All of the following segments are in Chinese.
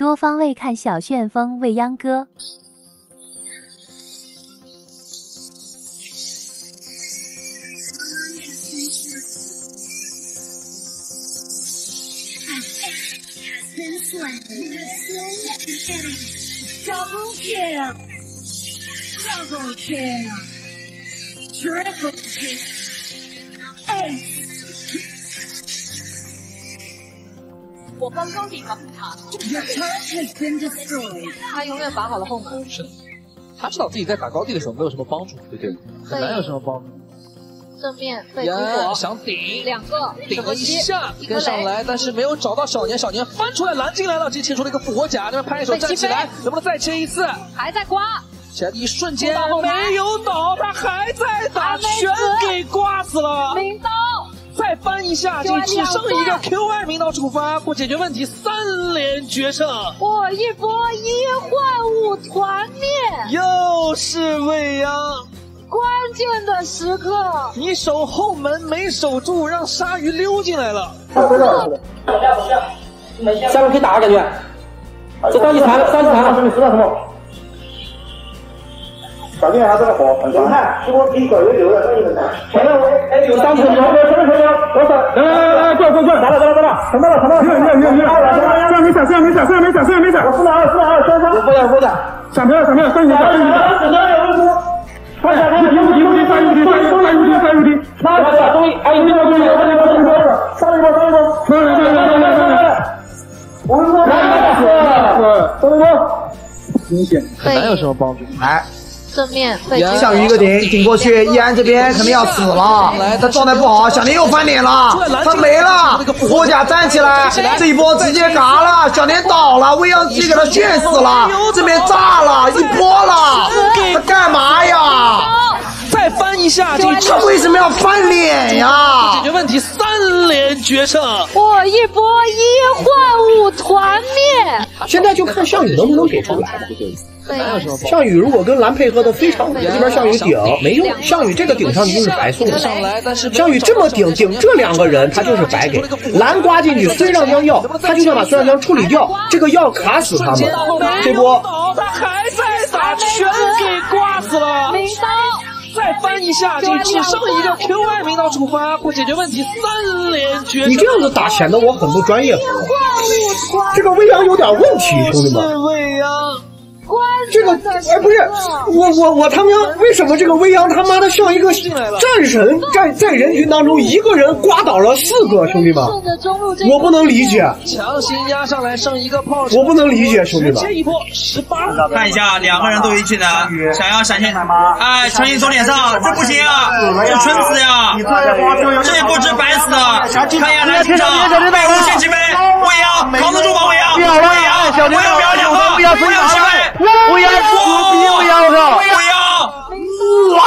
多方位看小旋风未央哥。Double kill! Double kill! Triple kill! Ace! 我刚刚抵抗他，Your turret has been destroyed. 他永远把好了后门。是的，他知道自己在打高地的时候没有什么帮助，对对，很难有什么帮助。正面被激呀，活，想顶，两个顶了一下跟上来，但是没有找到小年，小年翻出来拦进来了，直接切出了一个复活甲，那边拍手站起来，能不能再切一次？还在刮，起来的一瞬间没有倒，他还在打，全给刮死了。明刀，再翻一下，这只剩一个 Q 二名刀触发，不解决问题，三连决胜，我一波一换五团灭，又是未央。关键的时刻，你守后门没守住，让鲨鱼溜进来了。下面可以打，感觉。这上去弹了，上去弹了，说明知道什么？小心他这个火很厉害，是我第一个有流的，这一个前面我哎有上去了，前面前面，我手，来来来来，过过过，来了来了来了，什么了什么了？有有有有，这样没闪，这样没闪，这样没闪，这样没闪。四两二四两二，先生。不敢不敢。闪票闪票，三级三级，只能有一波。看一下，看一下，无敌无敌，三无敌，三三无敌，三无敌，那个终于，哎，一波终于，上一波上一波上一波上一波。上来上来上来上来，我们说，是上一波。明显。很难有什么帮助。来，正面被击项羽一个顶顶过去，易安这边肯定要死了，他状态不好，小年又翻脸了，他没了，复活甲站起来，这一波直接嘎了，小年倒了，未央机给他炫死了，这边炸了一波了，他干嘛呀？再翻一下，这只他为什么要翻脸呀解？决问题，三连决胜。我一波一换五团灭，现在就看项羽能不能给出来。被项羽如果跟蓝配合的非常好，这边项羽顶没用，项羽这个顶上去就是白送的。项羽这么顶顶这两个人，他就是白给。蓝刮进去，孙尚香要，他就想把孙尚香处理掉，这个药卡死他们。这波，他还在打，全给刮死了。明刀，再翻一下，这只剩一个 Q 二名刀触发，不解决问题，三连决胜。你这样子打显得我很不专业，这个未央有点问题，兄弟们。是未央。关这个哎，不是我我我他妈为什么这个未央他妈的像一个战神，在在人群当中一个人刮倒了四个兄弟们，我不能理解，强行压上来，剩一个炮，我不能理解兄弟们。直接一波十八。看一下，两个人都一技能，想要闪现，哎，强行走脸上，这不行啊，这蠢死呀！这一波真白死了。看一下蓝清场，被无限击飞，未央扛得住吗？未央，未央，未央不要两个，未央击飞，未央牛逼，未央我靠，未央，哇！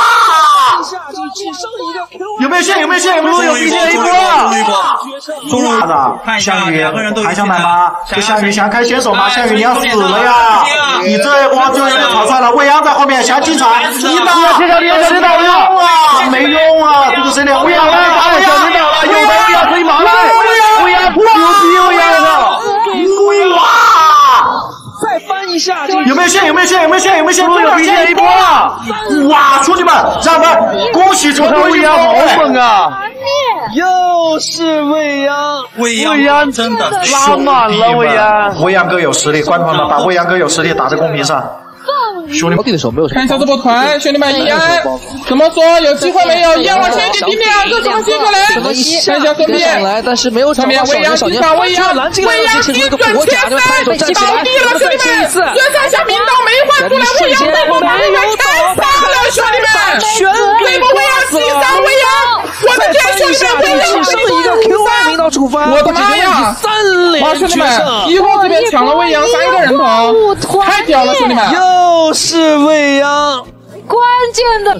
下去只剩一个 Q 有没有线？有没有线？有没有？有没有线？一波。中路子，项羽还想买吗？这项羽想开先手吗？项羽你要死了呀！你这一波就有点跑出来了，未央在后面想进场，你打，这条你要知道用啊，没用啊，这个谁的？未央来了，小领导了，有的未央可以忙了，未央，牛逼，未央的，哇！再翻一下，就有没有线？有没有线？有没有线？有没有线？有一线一波了！哇，兄弟们，让我们恭喜成都未央好猛啊！又是未央，未央真的拉满了未央，未央哥有实力，观众们把未央哥有实力打在公屏上。兄弟高地的时候没有什么看一下这波团，兄弟们，一安怎么说？有机会没有？一安往前一点，顶两个怎么接过来？看一下后跟上面，来，但是没有找上面到小年，未央击小年杀未央，拦进了，未央直接切出一个精准切那边拍手三，站起来，倒地了，兄弟们！孙尚香明刀没换出来，未央被我把未央砍杀了，兄弟们！全给被我未央击杀未央，我的天，兄弟们，未央只剩一个 Q 二名刀触发，我的妈呀！三兄弟们，决胜，一号这边抢了未央三个人头，太屌了，兄弟们！又是未央，关键的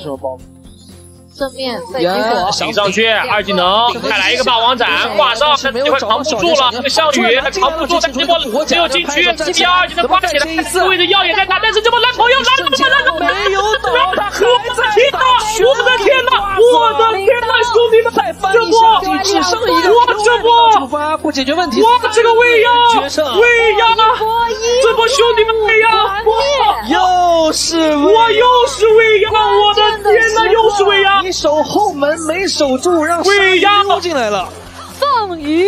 正面被击火，顶上去，二技能，再来一个霸王斩，挂上，这会扛不住了。这个项羽扛不住，但这波没有进去，这第二技能挂起来，位的药也在打，但是这波蓝朋友来了么了？怎么？没有，我的天哪！我的天哪！我的天哪！兄弟们，这波只剩一个，我这波不，我这个未央，未央，这波兄弟们未央，我又是我又是未。是未央！你守后门没守住，让鲨鱼溜进来了。放鱼。